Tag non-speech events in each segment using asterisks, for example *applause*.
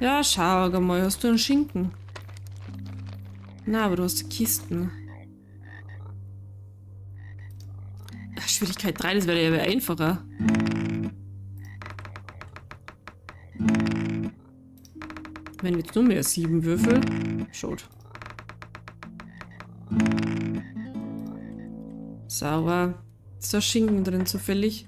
Ja, schau mal, hast du einen Schinken? Na, aber du hast Kisten. Ach, Schwierigkeit 3, das wäre ja einfacher. Wenn jetzt nur mehr sieben Würfel. Schaut. Sauber. Ist da Schinken drin zufällig?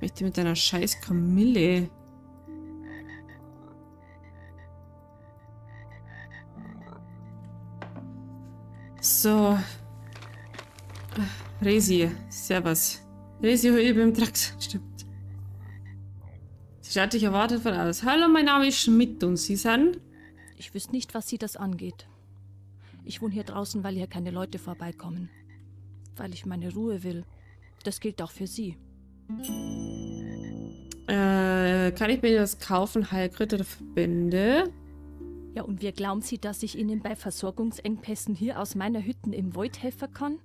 Was möchte ich mit deiner scheiß Kamille? So. Resi, servus. Resi, ich bin im Trakt. Stimmt. Sie hat dich erwartet von alles. Hallo, mein Name ist Schmidt und Sie sind? Ich wüsste nicht, was Sie das angeht. Ich wohne hier draußen, weil hier keine Leute vorbeikommen. Weil ich meine Ruhe will. Das gilt auch für Sie. Äh, kann ich mir das kaufen? Heilkrit oder Verbände? Ja, und wie glauben Sie, dass ich Ihnen bei Versorgungsengpässen hier aus meiner Hütten im Void helfen kann?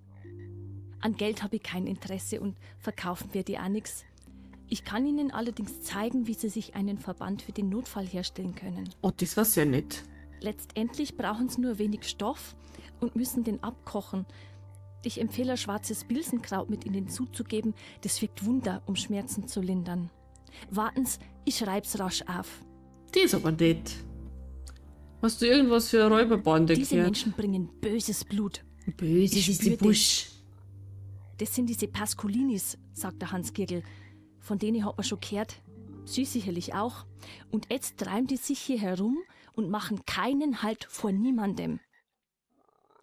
An Geld habe ich kein Interesse und verkaufen wir dir auch nichts. Ich kann Ihnen allerdings zeigen, wie Sie sich einen Verband für den Notfall herstellen können. Oh, das war sehr nett. Letztendlich brauchen Sie nur wenig Stoff und müssen den abkochen. Ich empfehle schwarzes Bilsenkraut mit Ihnen zuzugeben. Das wirkt Wunder, um Schmerzen zu lindern. Warten Sie, ich schreib's rasch auf. Die ist aber nett. Hast du irgendwas für eine Räuberbande Diese gehört? Menschen bringen böses Blut. Böse Ich ist die Busch. Das sind diese Pascolinis, sagt der Hans Girgel. Von denen hat man schon gehört. Sie sicherlich auch. Und jetzt treiben die sich hier herum und machen keinen Halt vor niemandem.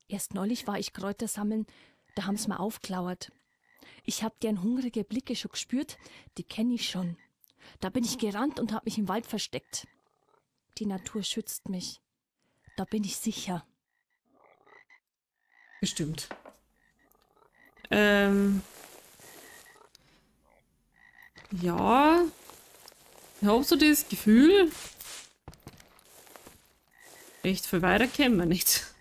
Erst neulich war ich Kräuter sammeln, da haben's mir aufklauert. Ich hab deren hungrige Blicke schon gespürt, die kenne ich schon. Da bin ich gerannt und hab mich im Wald versteckt. Die Natur schützt mich. Da bin ich sicher. Bestimmt. Ähm. Ja. Ich hab so das Gefühl. Echt viel weiter kennen wir nicht.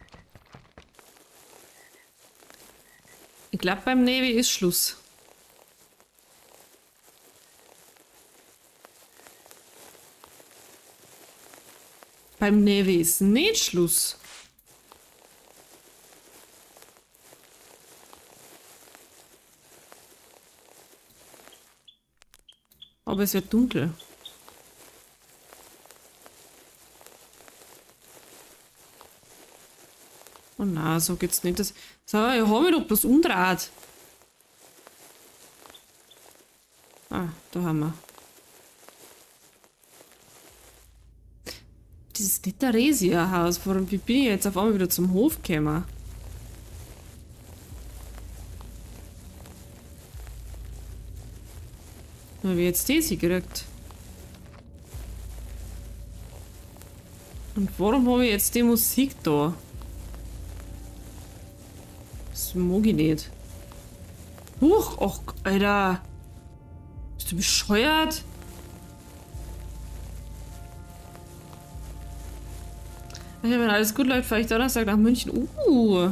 Ich glaube, beim Navy ist Schluss. Beim Navy ist nicht Schluss. Aber es wird dunkel. Oh na, so geht's nicht. Das, so, ich hab mich doch bloß umdreht. Ah, da haben wir. Das ist nicht der Resia-Haus. Warum bin ich jetzt auf einmal wieder zum Hof gekommen? Na, wie jetzt das gekriegt? Und warum habe ich jetzt die Musik da? Ich nicht. Huch, ach, Alter. Bist du bescheuert? Ja, wenn alles gut läuft, fahre ich Donnerstag nach München. Uh.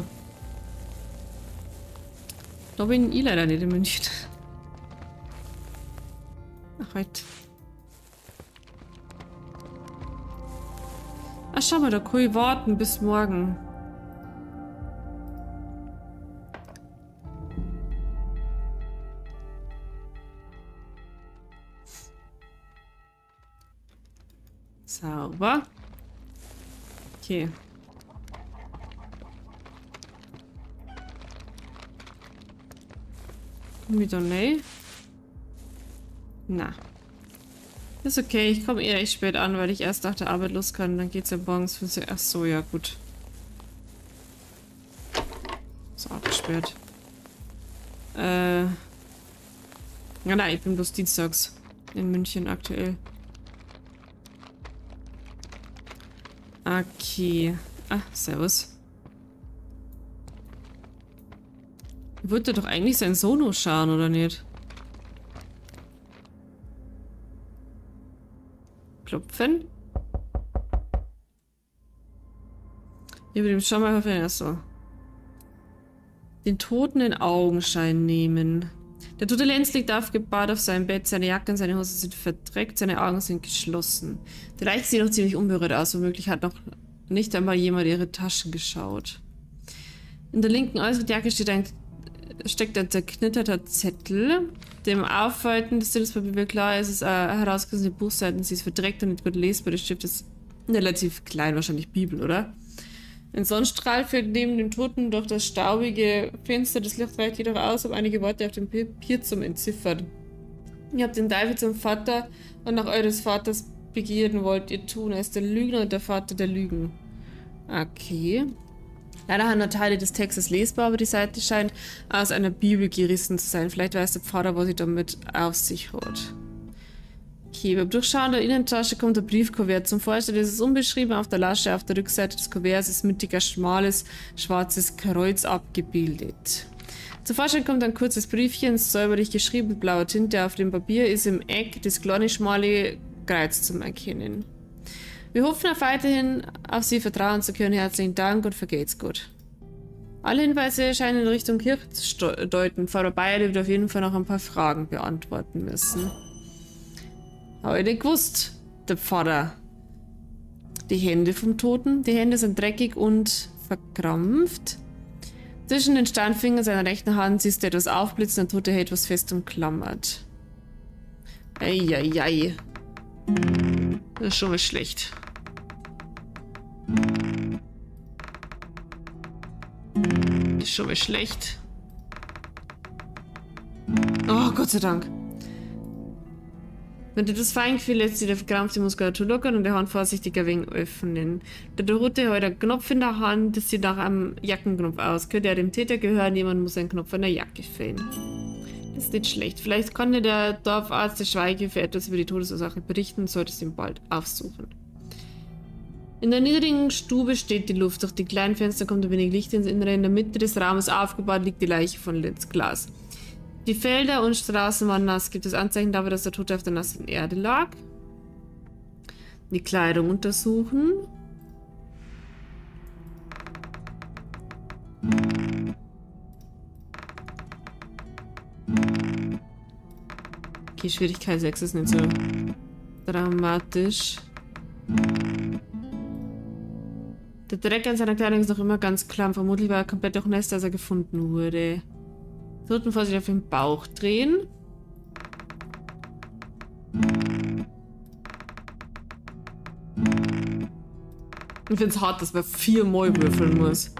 Da bin ich leider nicht in München. Ach, weit. Ach, schau mal, da ich warten bis morgen. Sauber. Okay. Wieder nee. Na. Ist okay, ich komme eh echt spät an, weil ich erst nach der Arbeit los kann. Dann geht's ja morgens für sie. Ach so, ja, gut. Ist auch spät. Äh. Ja, nein, ich bin bloß dienstags in München aktuell. Okay. Ah, servus. Wollte doch eigentlich sein Sono schauen, oder nicht? Klopfen. Über dem Schaumalverfänger so. Den Toten in Augenschein nehmen. Der tote Lenz liegt aufgebahrt auf seinem Bett, seine Jacke und seine Hose sind verdreckt, seine Augen sind geschlossen. Die Leiche sieht noch ziemlich unberührt aus, womöglich hat noch nicht einmal jemand ihre Taschen geschaut. In der linken Äußerjacke steht ein, steckt ein zerknitterter Zettel. Dem Aufhalten des Titelspapiers wird klar, es ist eine herausgerissene Buchseiten, sie ist verdreckt und nicht gut lesbar. Der Stift ist relativ klein, wahrscheinlich Bibel, oder? Ein Sonnenstrahl fällt neben dem Toten durch das staubige Fenster. Das Licht reicht jedoch aus, um einige Worte auf dem Papier zum Entziffern. Ihr habt den Teufel zum Vater und nach eures Vaters Begierden wollt ihr tun. Er ist der Lügner und der Vater der Lügen. Okay. Leider haben nur Teile des Textes lesbar, aber die Seite scheint aus einer Bibel gerissen zu sein. Vielleicht weiß der Pfarrer, was sie damit auf sich hat. Beim Durchschauen der Innentasche kommt der Briefkuvert zum Vorstellen. Das ist unbeschrieben auf der Lasche. Auf der Rückseite des Kuverts ist mittig ein schmales, schwarzes Kreuz abgebildet. Zum Vorschein kommt ein kurzes Briefchen, säuberlich geschrieben mit blauer Tinte. Auf dem Papier ist im Eck das kleine, schmale Kreuz zum Erkennen. Wir hoffen auf weiterhin auf Sie vertrauen zu können. Herzlichen Dank und vergeht's gut. Alle Hinweise scheinen in Richtung Kirche zu deuten. Pfarrer Bayer wird auf jeden Fall noch ein paar Fragen beantworten müssen. Habe ich nicht gewusst, der Pfarrer. Die Hände vom Toten. Die Hände sind dreckig und verkrampft. Zwischen den Steinfingern seiner rechten Hand siehst du etwas aufblitzen, der Tote hält was fest umklammert. Eieiei. Das ist schon mal schlecht. Das ist schon mal schlecht. Oh, Gott sei Dank. Wenn du das Feingefühl lässt, sich der verkrampfte Muskulatur lockern und die Hand vorsichtig ein wenig öffnen. Der Rote hat einen Knopf in der Hand, das sieht nach einem Jackenknopf aus. Könnte er dem Täter gehören, jemand muss einen Knopf an der Jacke fällen. Das ist nicht schlecht. Vielleicht konnte der Dorfarzt der Schweigehilfe etwas über die Todesursache berichten und solltest ihn bald aufsuchen. In der niedrigen Stube steht die Luft. Durch die kleinen Fenster kommt ein wenig Licht ins Innere. In der Mitte des Raumes aufgebaut liegt die Leiche von Litz Glas. Die Felder und Straßen waren nass. Gibt es Anzeichen dafür, dass der Tote auf der nassen Erde lag? Die Kleidung untersuchen. Okay, Schwierigkeit 6 ist nicht so dramatisch. Der Dreck an seiner Kleidung ist noch immer ganz klamm. Vermutlich war er komplett durchnässt, als er gefunden wurde. Dritten Vorsicht auf den Bauch drehen. Ich finde es hart, dass man viermal würfeln muss.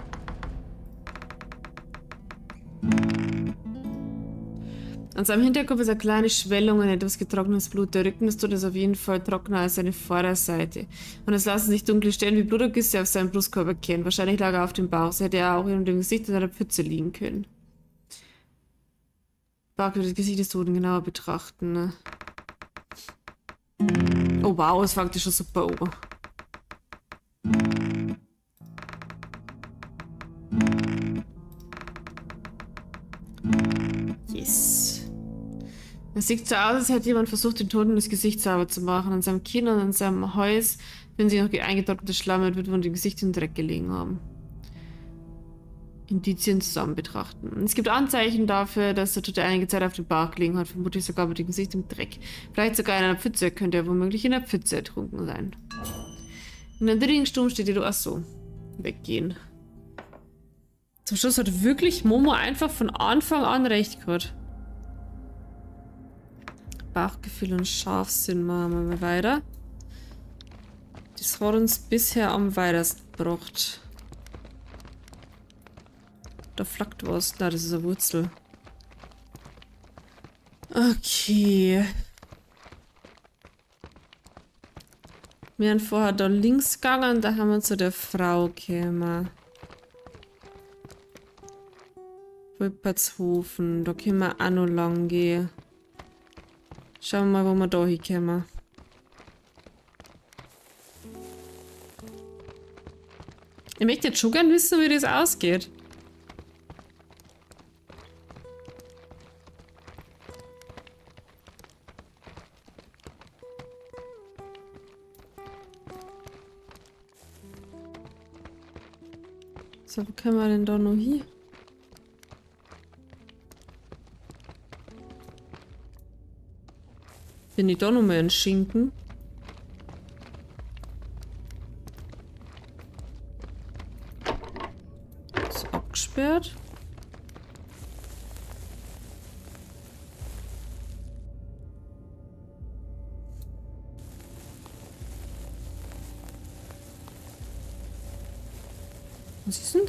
An seinem Hinterkopf ist eine kleine Schwellung und etwas getrocknetes Blut. Der Rücken des Todes ist auf jeden Fall trockener als seine Vorderseite. Und es lassen sich dunkle Stellen wie Blutergüsse auf seinem Brustkorb erkennen. Wahrscheinlich lag er auf dem Bauch. So hätte er auch in dem Gesicht in einer Pfütze liegen können. Bark das Gesicht des Toten genauer betrachten. Ne? Oh wow, es fängt ja schon super an. Yes. Es sieht so aus, als hätte jemand versucht, den Toten das Gesicht sauber zu machen. An seinem Kinn und an seinem Hals, wenn sie noch eingetrocknete Schlamm wird, wo die Gesicht im Dreck gelegen haben. Indizien zusammen betrachten. Es gibt Anzeichen dafür, dass der Tote einige Zeit auf dem Bauch gelegen hat, vermutlich sogar mit dem Gesicht im Dreck. Vielleicht sogar in einer Pfütze, könnte er womöglich in einer Pfütze ertrunken sein. In der dritten Sturm steht die Ach so. Weggehen. Zum Schluss hat wirklich Momo einfach von Anfang an recht gehabt. Bauchgefühl und Scharfsinn machen wir mal weiter. Das hat uns bisher am weitesten gebracht. Da flackt was. Da, das ist eine Wurzel. Okay. Wir haben vorher da links gegangen, da haben wir zu der Frau gekommen. Wilpertshofen, da können wir auch noch lang gehen. Schauen wir mal, wo wir da hinkommen. Ich möchte jetzt schon gerne wissen, wie das ausgeht. Scheiße, wo können wir denn da noch hier. Bin ich da noch mal in Schinken?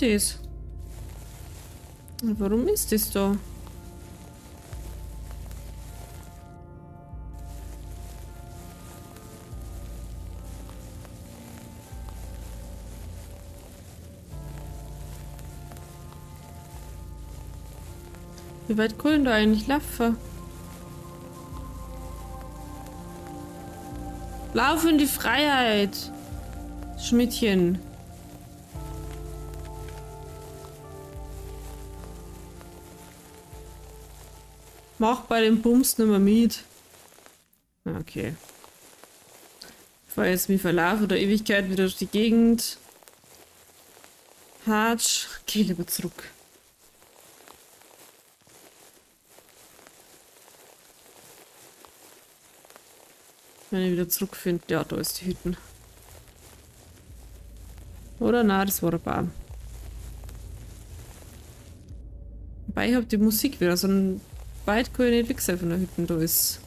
Das? Warum ist das da? Wie weit können da eigentlich laufen? Lauf in die Freiheit! Schmidtchen. Mach bei dem Bums nicht mehr mit. Okay. Ich fahre jetzt mich verlaufe oder Ewigkeit wieder durch die Gegend. Hatsch. Geh lieber zurück. Wenn ich wieder zurückfinde, ja, da ist die Hütten. Oder na, das war ein Baum. Wobei ich habe die Musik wieder, so ein weit kann ich nicht weg sein von der Hütte, da ist.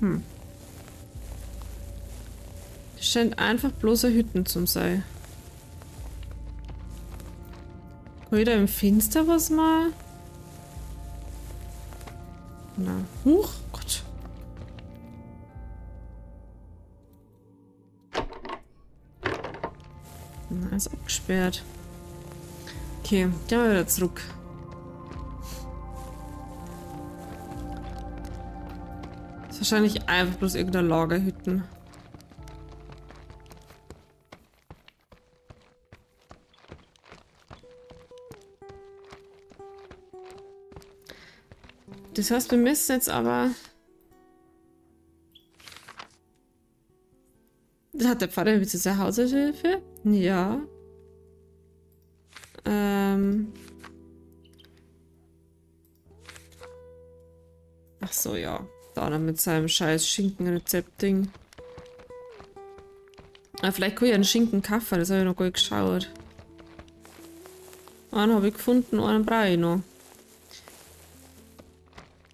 Hm. Das scheint einfach bloß eine Hütten zu sein. Kann ich da im Finster was mal? Na, huch. Ist abgesperrt. Okay, gehen wir wieder zurück. Ist wahrscheinlich einfach bloß irgendeine Lagerhütten. Das heißt, wir müssen jetzt aber... Hat der Pfarrer bitte seine Haushaltshilfe? Ja. Ähm... Ach so, ja. Da dann mit seinem scheiß Schinkenrezept-Ding. Ah, vielleicht kann ich einen Schinken kaufen, das habe ich noch gar nicht geschaut. Einen habe ich gefunden, einen brauche ich noch.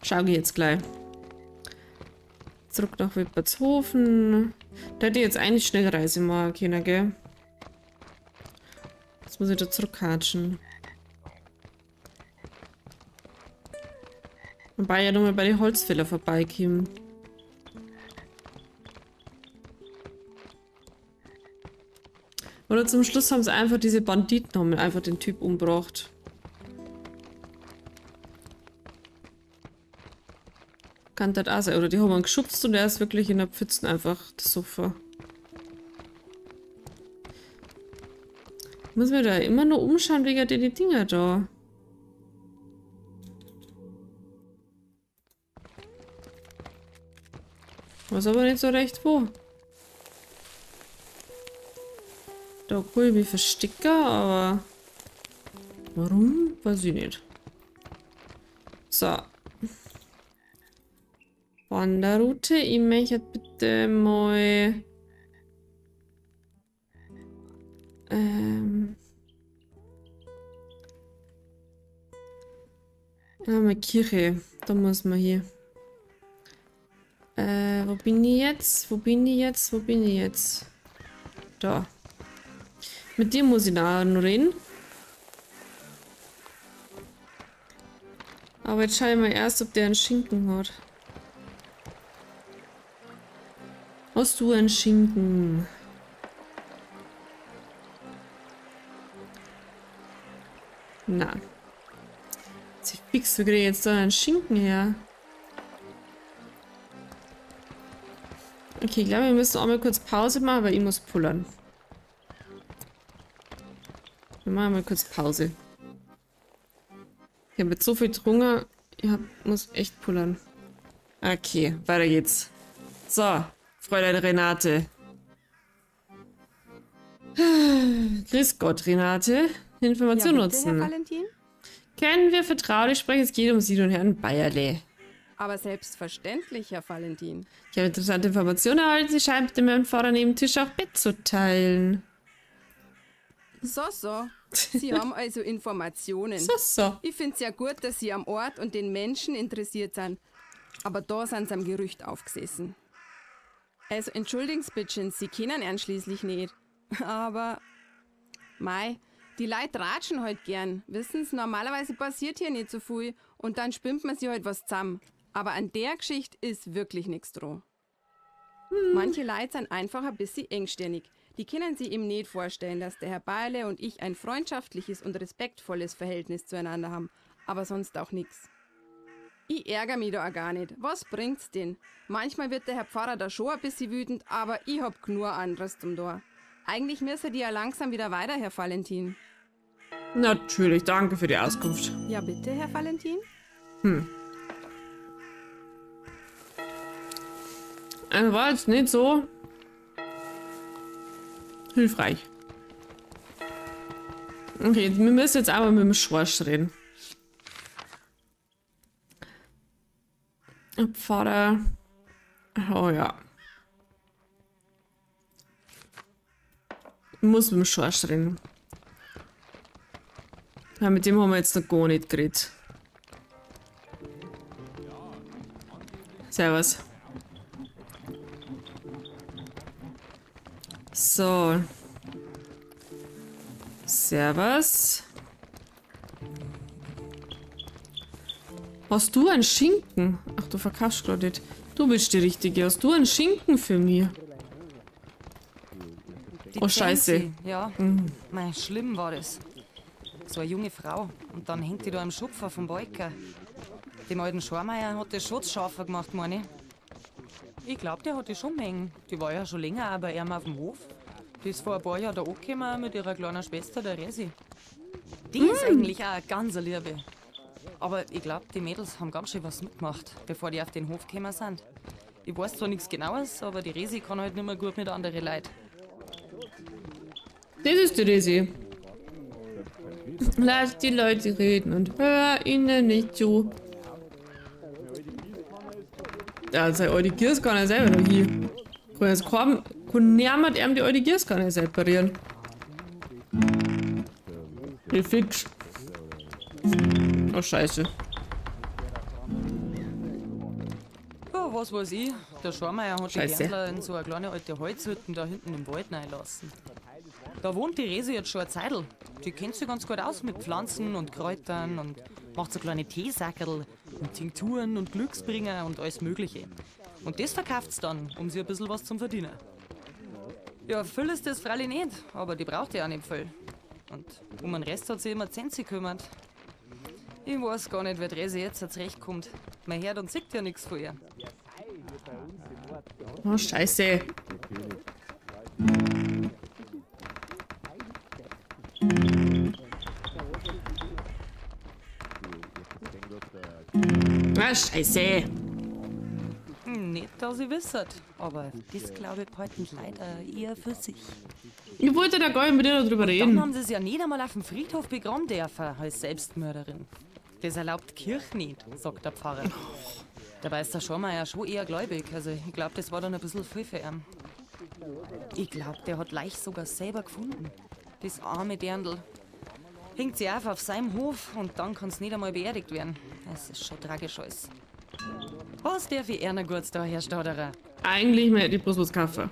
Schau ich jetzt gleich. Zurück nach Wippertshofen. Da hätte ich jetzt eigentlich Schnellreise machen können, gell? Muss ich da zurückhatschen. Wobei ja nochmal bei den Holzfäller vorbeikommen. Oder zum Schluss haben sie einfach diese Banditen haben einfach den Typ umgebracht. Kann das auch sein. Oder die haben ihn geschubst und er ist wirklich in der Pfützen einfach das Sofa. Muss mir da immer nur umschauen wegen den Dinger da. Weiß aber nicht so recht wo. Da kann ich mich verstecken, aber... Warum? Weiß ich nicht. So. Wanderroute. Ich möchte bitte mal... Ähm... Ja, mal Kirche. Da muss man hier. Äh, wo bin ich jetzt? Wo bin ich jetzt? Wo bin ich jetzt? Da. Mit dir muss ich nachher noch reden. Aber jetzt schaue ich mal erst, ob der einen Schinken hat. Hast du einen Schinken? Na. Sie fix, wo kriege jetzt da einen Schinken her? Okay, ich glaube, wir müssen auch mal kurz Pause machen, weil ich muss pullern. Wir machen mal kurz Pause. Ich habe jetzt so viel Hunger, ich hab, muss echt pullern. Okay, weiter geht's. So, Fräulein Renate. *sighs* Grüß Gott, Renate. Information ja, bitte, nutzen. Herr Valentin? Können wir vertraulich sprechen? Es geht um Sie und Herrn Bayerle. Aber selbstverständlich, Herr Valentin. Ich habe interessante Informationen erhalten. Sie scheint dem Herrn Pfarrer neben dem Tisch auch Bett zu teilen. So, so. *laughs* Sie haben also Informationen. So, so. Ich finde es ja gut, dass Sie am Ort und den Menschen interessiert sind. Aber da sind Sie am Gerücht aufgesessen. Also entschuldigen Sie bitte, Sie kennen ihn schließlich nicht. *laughs* Aber, mei, die Leute ratschen halt gern. Wissen Sie, normalerweise passiert hier nicht so viel und dann spinnt man sich halt was zusammen. Aber an der Geschichte ist wirklich nichts dran. Manche Leute sind einfach ein bisschen engstirnig. Die können sich ihm nicht vorstellen, dass der Herr Beile und ich ein freundschaftliches und respektvolles Verhältnis zueinander haben, aber sonst auch nix. Ich ärgere mich da auch gar nicht. Was bringt's denn? Manchmal wird der Herr Pfarrer da schon ein bisschen wütend, aber ich hab nur anderes zum Tor. Eigentlich müsste die ja langsam wieder weiter, Herr Valentin. Natürlich, danke für die Auskunft. Ja, bitte, Herr Valentin? Also war jetzt nicht so hilfreich. Okay, wir müssen jetzt aber mit dem Schorsch reden. Pfarrer. Oh ja. Ich muss mit dem Schorsch reden. Ja, mit dem haben wir jetzt noch gar nicht geredet. Servus. So. Servus. Hast du einen Schinken? Ach, du verkaufst gerade nicht. Du bist die Richtige. Hast du einen Schinken für mich? Die Oh, Scheiße. Ja, Mei, schlimm war das. So eine junge Frau. Und dann hängt die da im Schupfer vom Balker. Dem alten Schormeier hat das schon scharfer gemacht, meine ich. Ich glaub, der hat die schon mengen. Die war ja schon länger bei ihm auf dem Hof. Die ist vor ein paar Jahren da angekommen mit ihrer kleinen Schwester, der Resi. Die ist eigentlich auch eine ganz Liebe. Aber ich glaub, die Mädels haben ganz schön was mitgemacht, bevor die auf den Hof gekommen sind. Ich weiß zwar nichts Genaues, aber die Resi kann halt nicht mehr gut mit anderen Leuten. Das ist die Resi. Lass die Leute reden und hör ihnen nicht zu. Ja, sei alte Giers kann er selber noch hier. Jetzt kaum, kann niemand ihm die alte Giers kann er separieren. Wie fix. Oh, scheiße. Ja, was weiß ich. Der Schormeier hat Scheiße. die Gärtler in so eine kleine alte Holzhütte da hinten im Wald reinlassen. Da wohnt die Resi jetzt schon eine Zeitl. Die kennt sich ganz gut aus mit Pflanzen und Kräutern und macht so kleine Teesackerl und Tinkturen und Glücksbringer und alles Mögliche. Und das verkauft's dann, um sie ein bisschen was zum Verdienen. Ja, viel ist das freilich nicht, aber die braucht ja auch nicht viel. Und um den Rest hat sie immer Zensi gekümmert. Ich weiß gar nicht, wer die Resi jetzt zurechtkommt. Man hört und sieht ja nichts von ihr. Oh, scheiße. Ah, scheiße. Nicht, dass ich wisset, aber das glaube ich die leider eher für sich. Ich wollte da gar nicht mit dir darüber Dann reden. haben sie es ja nicht einmal auf dem Friedhof begraben dürfen als Selbstmörderin. Das erlaubt die Kirche nicht, sagt der Pfarrer. Dabei ist der Schormeier schon eher gläubig, also ich glaube, das war dann ein bisschen viel für ihn. Ich glaube, der hat Leich sogar selber gefunden. Das arme Dirndl. Hängt sie auf auf seinem Hof und dann kann es nicht einmal beerdigt werden. Es ist schon tragisch alles. Was darf ich Erna Gurz da, Herr Stauderer? Eigentlich mehr die was kaufen.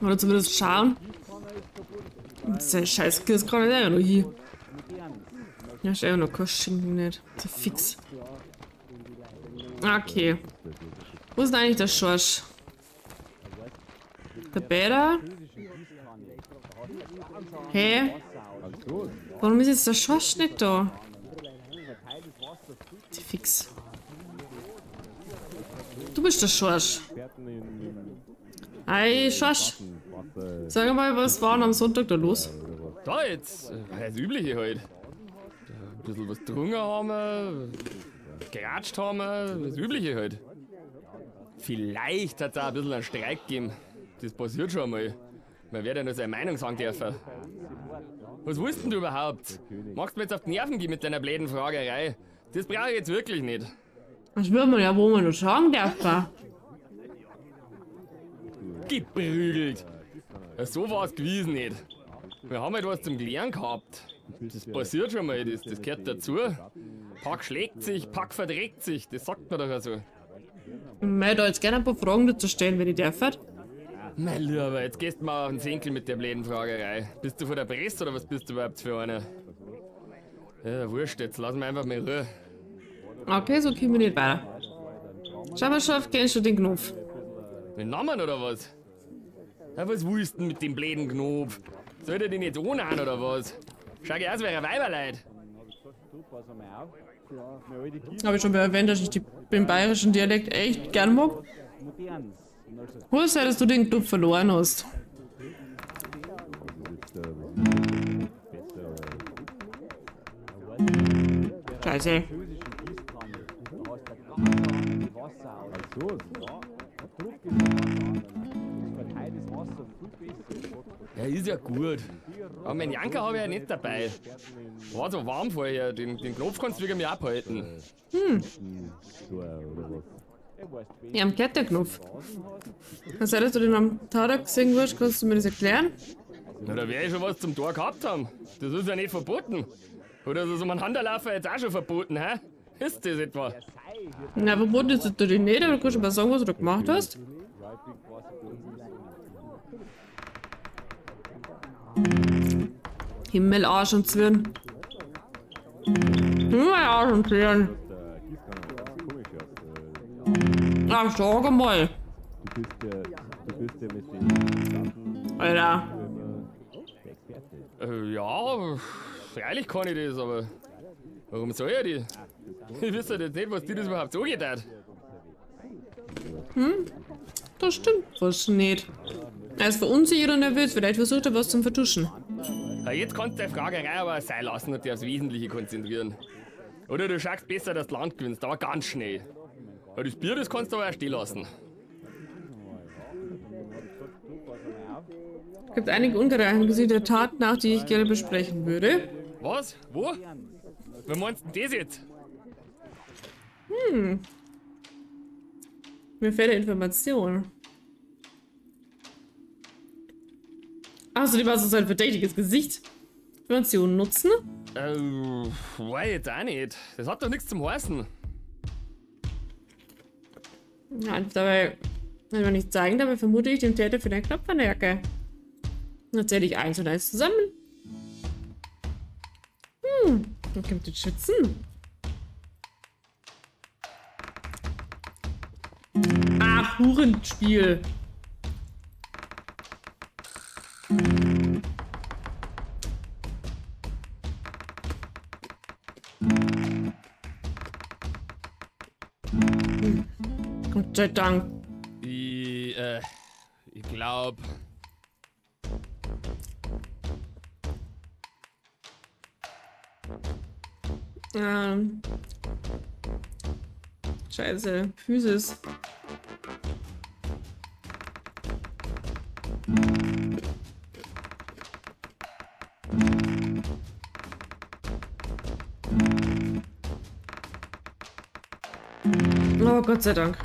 Oder zumindest schauen. Diese scheiß Giers kann ja noch hier. Ja, ist noch kein Schinken nicht. So fix. Okay. Wo ist denn eigentlich der Schorsch? Der Bäder? Hä? Warum ist jetzt der Schorsch nicht da? Fix. Du bist der Schorsch. Hi, Schorsch. Sag mal, was war denn am Sonntag da los? Da jetzt, äh, das Übliche halt. Ein bisschen was getrunken haben, geratscht haben, das Übliche halt. Vielleicht hat es auch ein bisschen einen Streik gegeben. Das passiert schon mal. Man wird ja nur seine Meinung sagen dürfen. Was willst denn du überhaupt? Machst du mir jetzt auf die Nerven gehen mit deiner blöden Fragerei? Das brauche ich jetzt wirklich nicht. Das will man ja, wo man nur sagen darf. wa? Geprügelt. Ja, so war es gewesen nicht. Wir haben halt was zum Klären gehabt. Das passiert schon mal, das, das gehört dazu. Pack schlägt sich, Pack verdreckt sich, das sagt man doch auch so. Ich möchte jetzt gerne ein paar Fragen dazu stellen, wenn ich darf. Mein Lieber, jetzt gehst du mal auf den Senkel mit der blöden Fragerei. Bist du von der Presse oder was bist du überhaupt für einer? Ja, wurscht, jetzt lass mich einfach mal Ruhe. Okay, so kommen wir nicht weiter. Schau mal, Schaf, kennst du den Knopf? Den Namen oder was? Ja, was willst du mit dem blöden Knopf? Soll der den jetzt ohne an oder was? Schau geh aus ein Weiberleid. Habe ich schon mal erwähnt, dass ich die, den bayerischen Dialekt echt gern mag? Wo ist dass du den Knopf verloren hast? Scheiße. Ja, ist ja gut. Aber meinen Janker habe ich ja nicht dabei. War so warm vorher, den, den Knopf kannst du wegen mir abhalten. Ja, am gehört der Knopf. Was dass du den am Tag gesehen hast, kannst du mir das erklären? Na, da werde ich schon was zum Tor gehabt haben. Das ist ja nicht verboten. Oder ist so ein Handelaufer jetzt auch schon verboten, hä? Ist das etwa? Na, verboten ist es natürlich nicht, aber du kannst mal sagen, was du gemacht hast. Himmel, Arsch und Zwirn. Himmel, Arsch und Zwirn. Na, sag mal. Du bist ja, du bist ja mit den Alter. Äh, ja, freilich kann ich das, aber warum soll ich die? *laughs* Ich wüsste jetzt nicht, was dir das überhaupt so geht hat. Das stimmt was nicht. Er ist verunsichert und nervös. Vielleicht versucht er was zum Vertuschen. Ja, jetzt kannst du die Fragerei aber sein lassen und dich aufs Wesentliche konzentrieren. Oder du schaust besser, dass du Land gewinnst, aber ganz schnell. Ja, das Bier, das kannst du aber auch stehen lassen. Es gibt einige angesichts der Tat nach, die ich gerne besprechen würde. Was? Wo? Wer meinst du denn das jetzt? Mir fehlt eine Information. Achso, die war so ein verdächtiges Gesicht. Informationen nutzen? Äh, ich jetzt auch nicht. Das hat doch nichts zum heißen. Ja, dabei, wenn man nicht zeigen, dabei vermute ich den Täter für den Knopf an der Jacke. Dann zähle ich eins und eins zusammen. Dann kommt den Schützen. Ah, Hurenspiel. Gott sei Dank. Ich, äh, ich glaub. Ähm. Scheiße. Physis. Oh, Gott sei Dank.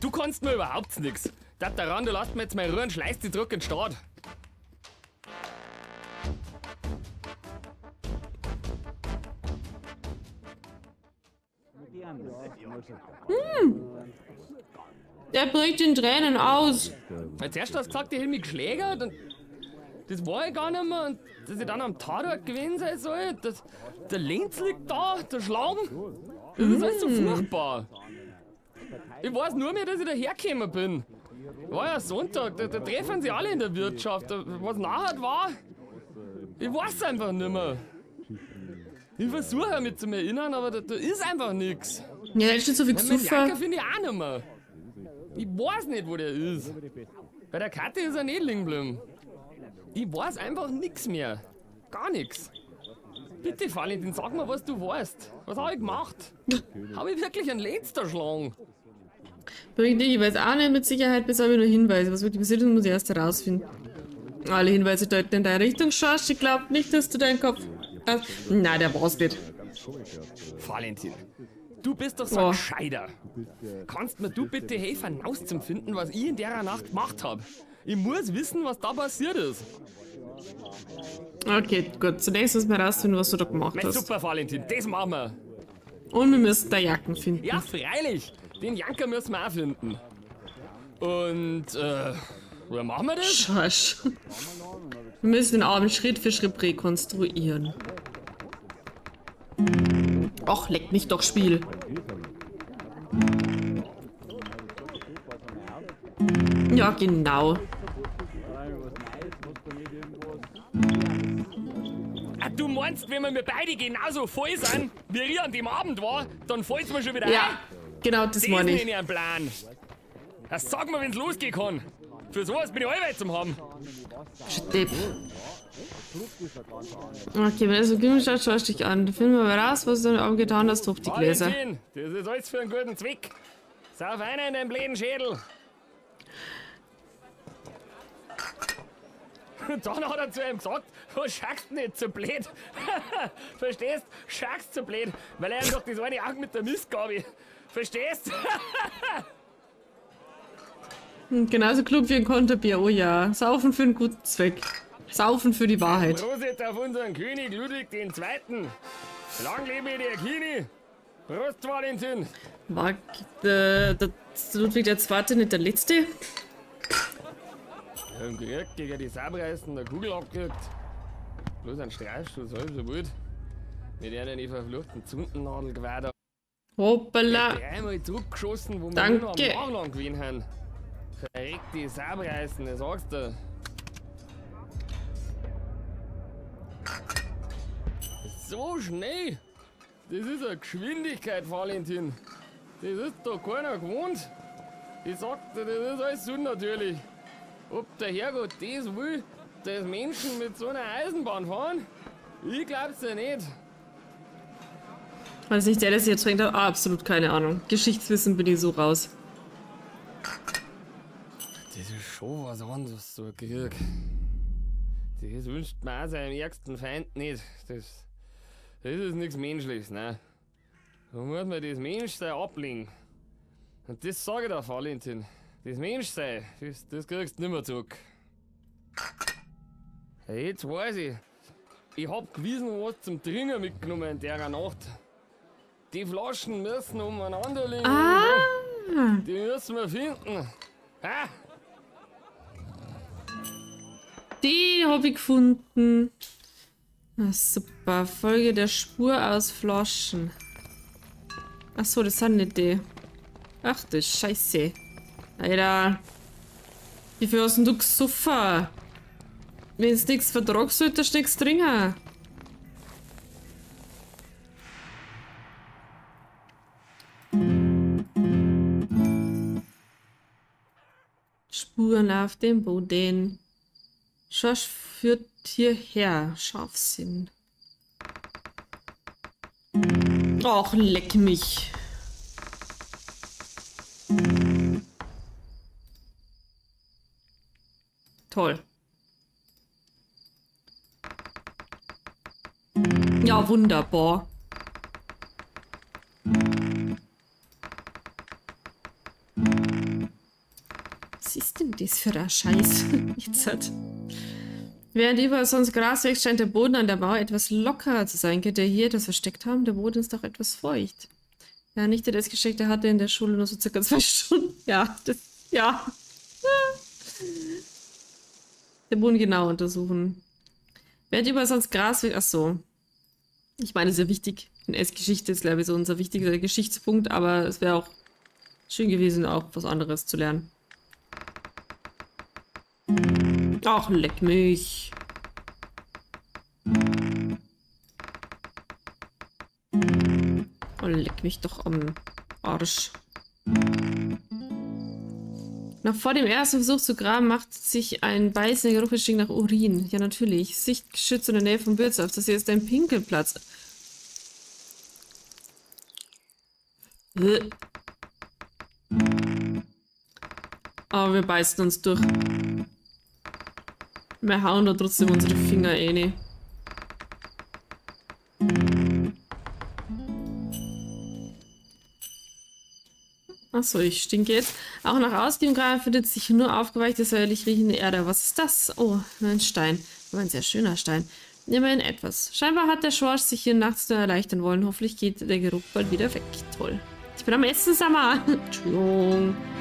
Du kannst mir überhaupt nix. Das daran, du lässt mir jetzt mal rühren, schleißt die Druck in den Start. Der bricht in Tränen aus. Als erstes ich hätte mich geschlägert und das war ich gar nicht mehr. Und dass ich dann am Tatort gewesen sein soll, das, der Lenz liegt da, der Schlamm. Das ist alles so furchtbar. Ich weiß nur mehr, dass ich dahergekommen bin. War ja Sonntag, da, da treffen sie alle in der Wirtschaft. Was nachher war, ich weiß einfach nicht mehr. Ich versuche mich zu erinnern, aber da, da ist einfach nichts. Ja, da steht so viel Janker Gesuffer. finde ich auch nicht mehr. Ich weiß nicht, wo der ist. Bei der Karte ist er nicht liegen. Ich weiß einfach nichts mehr. Gar nichts. Bitte, Valentin, sag mir, was du weißt. Was habe ich gemacht? habe ich wirklich einen Lenz erschlagen? Bringt ich weiß auch nicht mit Sicherheit, bis aber nur Hinweise. Was wirklich passiert ist, muss ich erst herausfinden. Alle Hinweise deuten in deine Richtung, Schorsch. Ich glaube nicht, dass du deinen Kopf. Nein, der war's nicht. Valentin, du bist doch so ein Scheider. Kannst mir du bitte helfen, rauszufinden, was ich in der Nacht gemacht habe? Ich muss wissen, was da passiert ist. Okay, gut. Zunächst müssen wir herausfinden, was du da gemacht Mein hast. super, Valentin, das machen wir. Und wir müssen da Jacken finden. Ja, freilich. Den Janker müssen wir auch finden. Und, äh, wie machen wir das? Schorsch. Wir müssen den Abend Schritt für Schritt rekonstruieren. Och, leck mich doch, Spiel. Ja, genau. Ah, du meinst, wenn wir beide genauso voll sind, wie ich an dem Abend war, dann fällt's mir schon wieder Ja, ein? genau das Das meine ist ich. nicht ein Plan. Das sag mir, wenn's losgehen kann. Für sowas bin ich allweil zum haben. Depp. Okay, wenn er so grimmig schaut, schau dich an. Da finden wir mal raus, was du am getan hast, hoch die Gläser. Valentin, das ist alles für einen guten Zweck. Sauf einer in den bläden Schädel. Und *laughs* dann hat er zu ihm gesagt, was schaust du nicht so blöd? *laughs* Verstehst? Schaust so blöd, weil er ihm doch das eine Auge mit der Mistgabe. Verstehst? *laughs* Hm, Genauso klug wie ein Konterbier, oh ja. Saufen für einen guten Zweck. Saufen für die Wahrheit. Prosit auf unseren König Ludwig II. Lang lebe der Kini. Prost, Valentin. War der, der Ludwig der Zweite nicht der Letzte? Im Krieg gegen die Sabreißen der Kugel abgekriegt. Bloß ein Streifschuss, halb so gut. Mit einer die verfluchten Zundennadel gewährt. Hoppala. Dreimal zurückgeschossen, wo wir Danke. nur am Nachlang gewesen haben. Verreckt die Sabreißen, das sagst du. So schnell! Das ist eine Geschwindigkeit, Valentin. Das ist doch keiner gewohnt. Ich sagte, das ist alles unnatürlich. Ob der Herrgott das will, dass Menschen mit so einer Eisenbahn fahren? Ich glaub's ja nicht. War das nicht der, der sich jetzt fängt hat? Ah, absolut keine Ahnung. Geschichtswissen bin ich so raus. Schon was anderes, so ein Krieg. Das wünscht man auch seinem ärgsten Feind nicht. Das, das ist nichts Menschliches, ne? Da muss man das Menschsein ablegen. Und das sage ich dir, Valentin. Das Menschsein, das, das kriegst du nimmer zurück. Ja, Jetzt weiß ich. Ich hab gewissen was zum Trinken mitgenommen in der Nacht. Die Flaschen müssen umeinander liegen. Ah! Die müssen wir finden. Ha? Die habe ich gefunden. Na super. Folge der Spur aus Flaschen. Ach so, das sind nicht die. Ach du Scheiße. Alter. Wie viel hast denn du gesoffen? Wenn du nichts vertragst, solltest du nichts trinken. Spuren auf dem Boden. Schorsch führt hierher. Scharfsinn. Och, leck mich. Toll. Ja, wunderbar. Was ist denn das für ein Scheiß? *laughs* Jetzt hat. Während überall sonst Gras wächst, scheint der Boden an der Mauer etwas lockerer zu sein. Könnte er hier etwas versteckt haben? Der Boden ist doch etwas feucht. Ja, nicht der das geschickt, der hatte in der Schule nur so circa zwei *laughs* Stunden. Ja, das. Ja. Der Boden genau untersuchen. Während überall sonst Gras wächst. Ach so. Ich meine, sehr wichtig. In S-Geschichte ist, glaube ich, so unser wichtiger Geschichtspunkt, aber es wäre auch schön gewesen, auch was anderes zu lernen. Ach, leck mich. Oh, leck mich doch am Arsch. Noch vor dem ersten Versuch zu graben macht sich ein beißender Geruch stinkt nach Urin. Ja, natürlich. Sichtgeschützt in der Nähe vom Bürzauf. Das hier ist ein Pinkelplatz. Äh. Aber wir beißen uns durch. Wir hauen da trotzdem unsere Finger eh nicht. Achso, ich stinke jetzt. Auch nach Ausgehen gerade findet sich nur aufgeweichte, säuerlich riechende Erde. Was ist das? Oh, ein Stein. Ein sehr schöner Stein. Immerhin etwas. Scheinbar hat der Schorsch sich hier nachts nur erleichtern wollen. Hoffentlich geht der Geruch bald wieder weg. Toll. Ich bin am Essen, Sammer. Entschuldigung. *laughs*